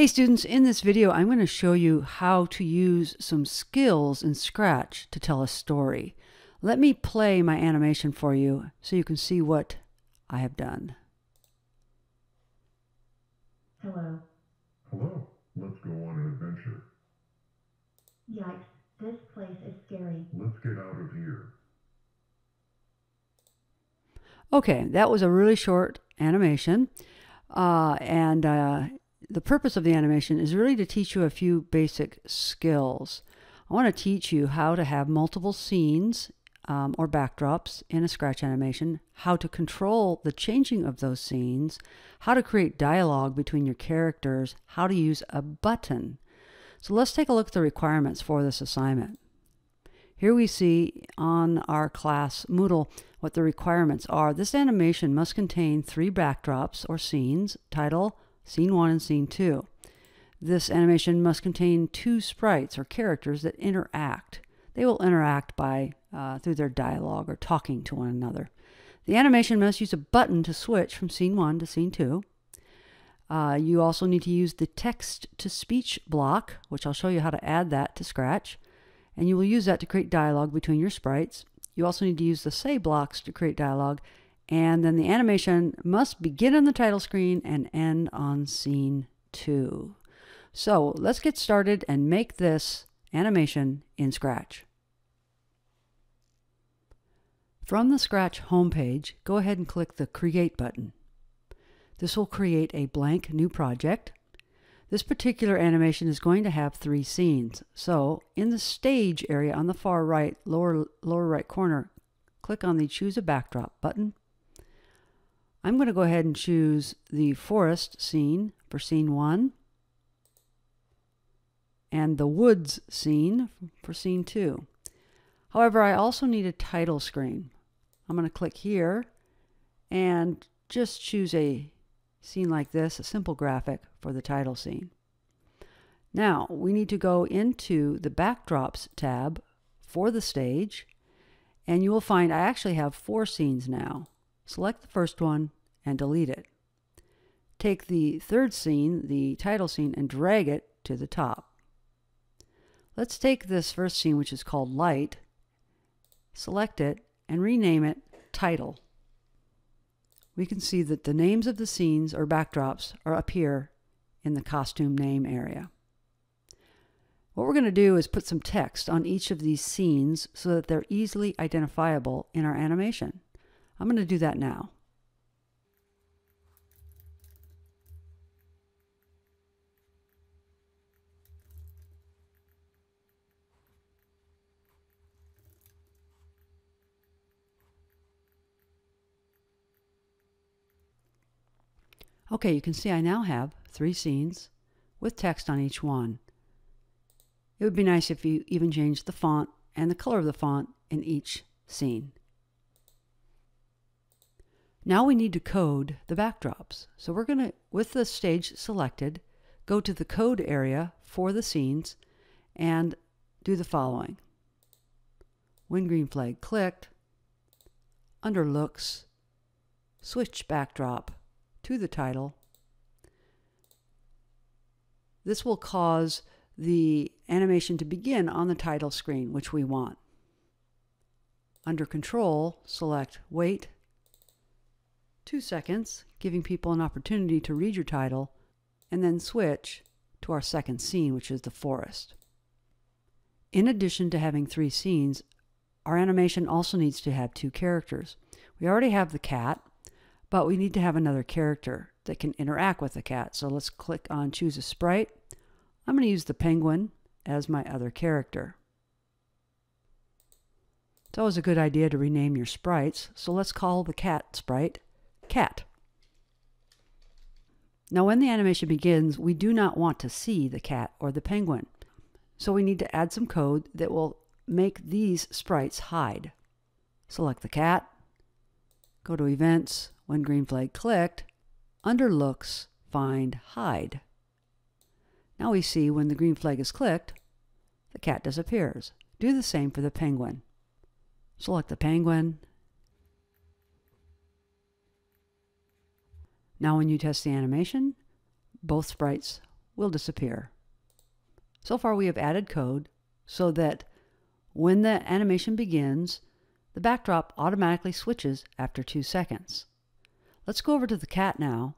Hey students, in this video I'm going to show you how to use some skills in Scratch to tell a story. Let me play my animation for you so you can see what I have done. Hello. Hello. Let's go on an adventure. Yikes, this place is scary. Let's get out of here. Okay, that was a really short animation. Uh, and uh, the purpose of the animation is really to teach you a few basic skills. I want to teach you how to have multiple scenes um, or backdrops in a scratch animation, how to control the changing of those scenes, how to create dialogue between your characters, how to use a button. So let's take a look at the requirements for this assignment. Here we see on our class Moodle what the requirements are. This animation must contain three backdrops or scenes, title, scene 1 and scene 2. This animation must contain two sprites or characters that interact. They will interact by uh, through their dialogue or talking to one another. The animation must use a button to switch from scene 1 to scene 2. Uh, you also need to use the text to speech block, which I'll show you how to add that to Scratch. And you will use that to create dialogue between your sprites. You also need to use the say blocks to create dialogue and then the animation must begin on the title screen and end on scene 2. So let's get started and make this animation in Scratch. From the Scratch homepage, go ahead and click the Create button. This will create a blank new project. This particular animation is going to have three scenes. So in the stage area on the far right, lower, lower right corner, click on the Choose a Backdrop button I'm going to go ahead and choose the forest scene for scene one and the woods scene for scene two. However, I also need a title screen. I'm going to click here and just choose a scene like this, a simple graphic for the title scene. Now, we need to go into the Backdrops tab for the stage, and you will find I actually have four scenes now. Select the first one and delete it. Take the third scene, the title scene, and drag it to the top. Let's take this first scene, which is called Light, select it, and rename it Title. We can see that the names of the scenes or backdrops are up here in the costume name area. What we're going to do is put some text on each of these scenes so that they're easily identifiable in our animation. I'm going to do that now. Okay, you can see I now have three scenes with text on each one. It would be nice if you even changed the font and the color of the font in each scene. Now we need to code the backdrops. So we're going to, with the stage selected, go to the code area for the scenes and do the following. When green flag clicked, under looks, switch backdrop to the title. This will cause the animation to begin on the title screen, which we want. Under control, select wait two seconds, giving people an opportunity to read your title, and then switch to our second scene, which is the forest. In addition to having three scenes, our animation also needs to have two characters. We already have the cat, but we need to have another character that can interact with the cat. So let's click on choose a sprite. I'm going to use the penguin as my other character. It's always a good idea to rename your sprites, so let's call the cat sprite cat. Now when the animation begins, we do not want to see the cat or the penguin. So we need to add some code that will make these sprites hide. Select the cat, go to Events, when green flag clicked, under Looks, find Hide. Now we see when the green flag is clicked, the cat disappears. Do the same for the penguin. Select the penguin, Now when you test the animation, both sprites will disappear. So far we have added code so that when the animation begins, the backdrop automatically switches after two seconds. Let's go over to the cat now.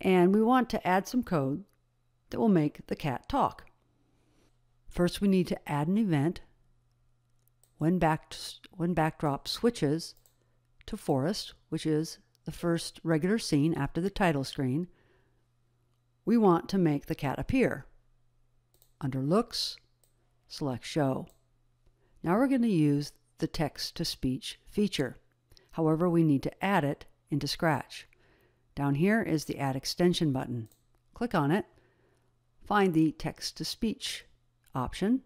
And we want to add some code that will make the cat talk. First, we need to add an event when, back, when backdrop switches to forest, which is the first regular scene after the title screen, we want to make the cat appear. Under Looks, select Show. Now we're going to use the text to speech feature. However, we need to add it into Scratch. Down here is the Add Extension button. Click on it, find the text to speech option,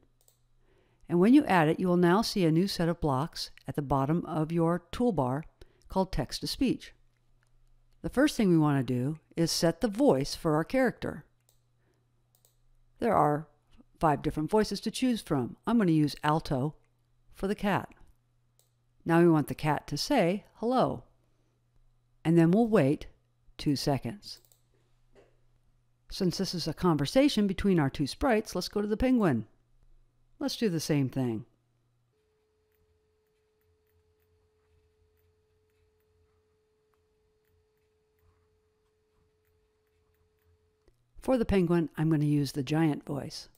and when you add it, you will now see a new set of blocks at the bottom of your toolbar called text to speech. The first thing we want to do is set the voice for our character. There are five different voices to choose from. I'm going to use alto for the cat. Now we want the cat to say hello. And then we'll wait two seconds. Since this is a conversation between our two sprites, let's go to the penguin. Let's do the same thing. For the penguin, I'm going to use the giant voice.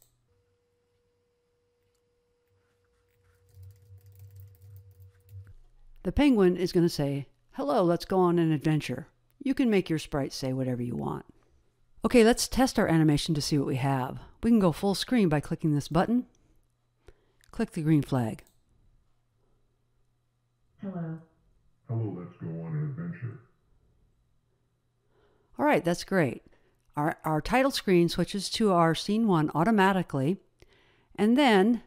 The penguin is going to say, Hello, let's go on an adventure. You can make your sprite say whatever you want. Okay, let's test our animation to see what we have. We can go full screen by clicking this button. Click the green flag. Hello. Hello, let's go on an adventure. All right, that's great. Our, our title screen switches to our scene one automatically, and then,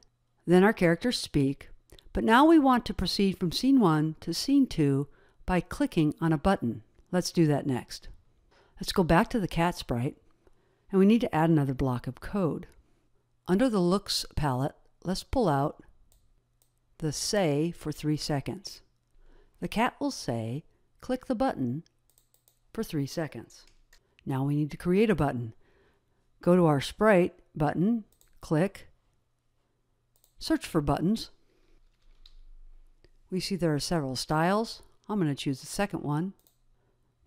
then our characters speak. But now we want to proceed from scene one to scene two by clicking on a button. Let's do that next. Let's go back to the cat sprite, and we need to add another block of code. Under the Looks palette, let's pull out the Say for three seconds. The cat will say, click the button for three seconds. Now we need to create a button. Go to our Sprite button, click, search for buttons. We see there are several styles. I'm going to choose the second one.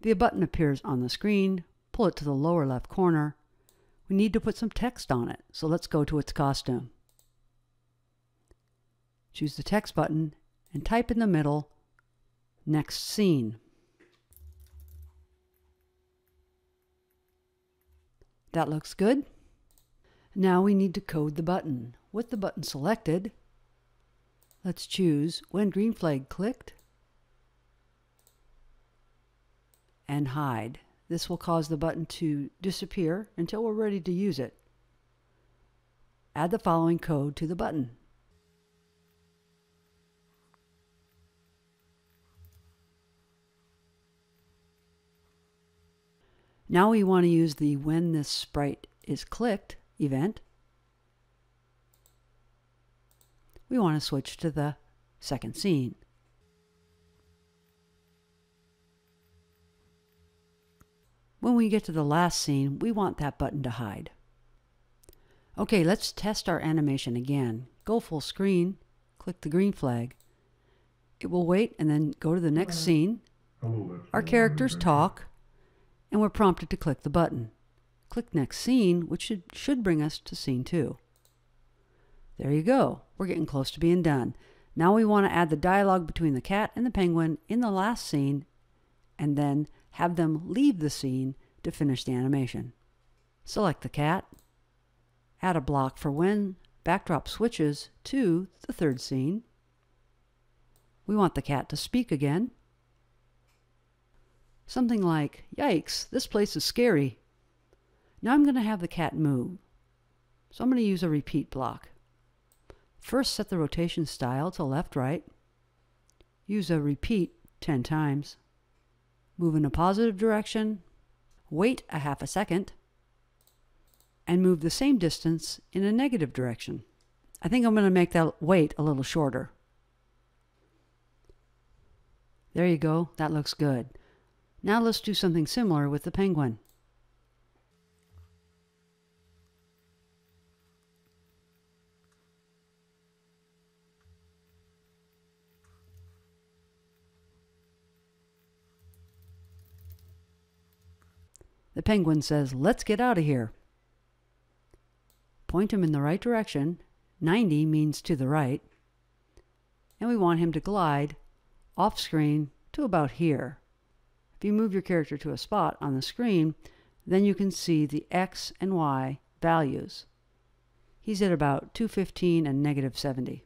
The button appears on the screen. Pull it to the lower left corner. We need to put some text on it, so let's go to its costume. Choose the text button and type in the middle, next scene. That looks good. Now we need to code the button. With the button selected, let's choose when green flag clicked and hide. This will cause the button to disappear until we're ready to use it. Add the following code to the button. Now we want to use the when this sprite is clicked event. We want to switch to the second scene. When we get to the last scene, we want that button to hide. Okay, let's test our animation again. Go full screen, click the green flag. It will wait and then go to the next scene. Our go on an characters talk, and we're prompted to click the button. Click next scene, which should, should bring us to scene two. There you go. We're getting close to being done. Now we want to add the dialogue between the cat and the penguin in the last scene, and then have them leave the scene to finish the animation. Select the cat, add a block for when backdrop switches to the third scene. We want the cat to speak again. Something like, Yikes, this place is scary. Now I'm going to have the cat move. So I'm going to use a repeat block. First, set the rotation style to left right. Use a repeat 10 times. Move in a positive direction. Wait a half a second. And move the same distance in a negative direction. I think I'm going to make that wait a little shorter. There you go. That looks good. Now let's do something similar with the penguin. The penguin says, Let's get out of here. Point him in the right direction. 90 means to the right. And we want him to glide off screen to about here. You move your character to a spot on the screen, then you can see the X and Y values. He's at about 215 and negative 70.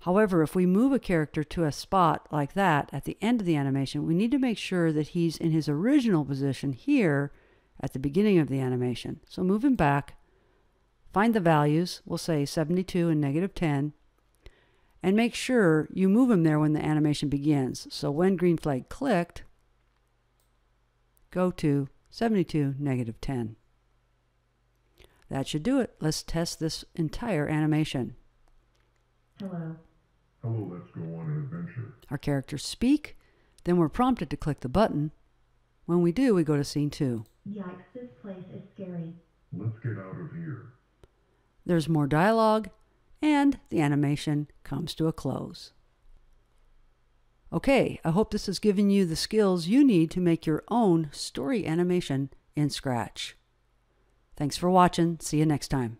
However, if we move a character to a spot like that at the end of the animation, we need to make sure that he's in his original position here at the beginning of the animation. So move him back, find the values, we'll say 72 and negative 10, and make sure you move him there when the animation begins. So when green flag clicked, go to 72, negative 10. That should do it. Let's test this entire animation. Hello. Hello, let's go on an adventure. Our characters speak, then we're prompted to click the button. When we do, we go to scene 2. Yikes, this place is scary. Let's get out of here. There's more dialogue, and the animation comes to a close. Okay, I hope this has given you the skills you need to make your own story animation in Scratch. Thanks for watching. See you next time.